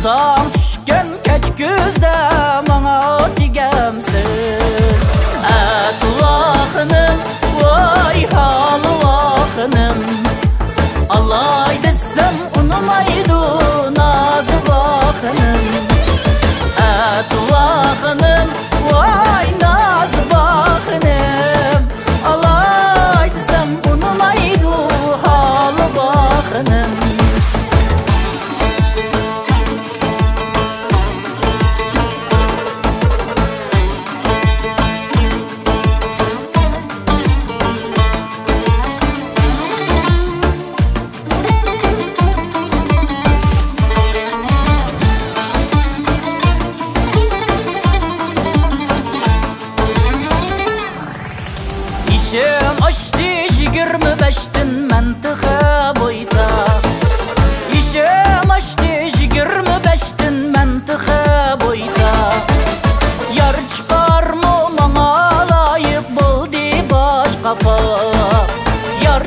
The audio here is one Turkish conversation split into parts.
Саң түшкен кәч күздә маңа тигәмсез Әтулахыным, ой халуахыным Алай десем унымайды назы бахыным Әтулахыным, ой Yaşım açtı yigirmi beştin mantıqa bo'yda? Ishim açtı yigirmi beştin mantıqa bo'yda? Yar chiqarmi manga loyiq bo'ldi boshqa pa Yar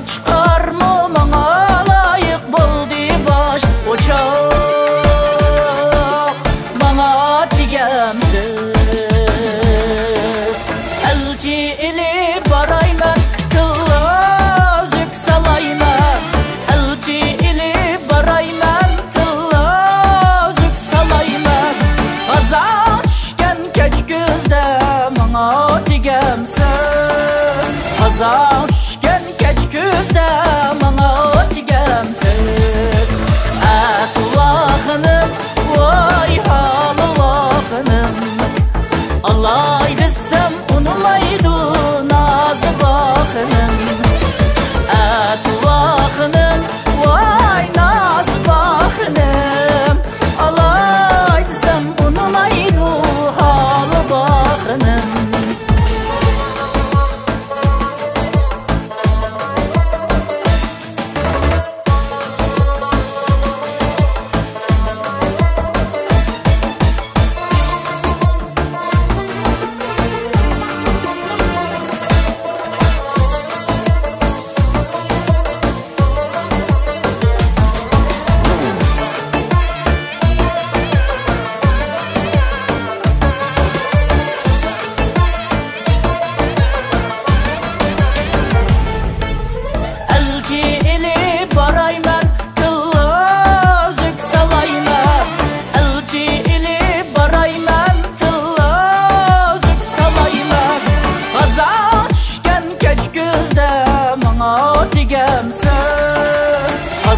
side.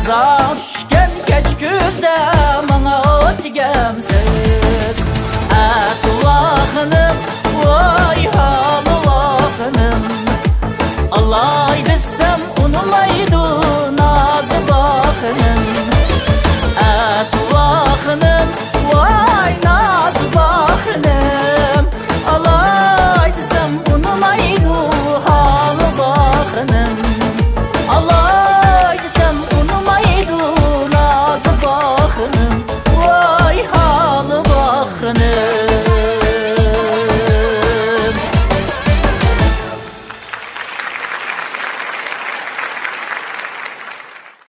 Zaş gel geç küzdə Mana ot gəmsən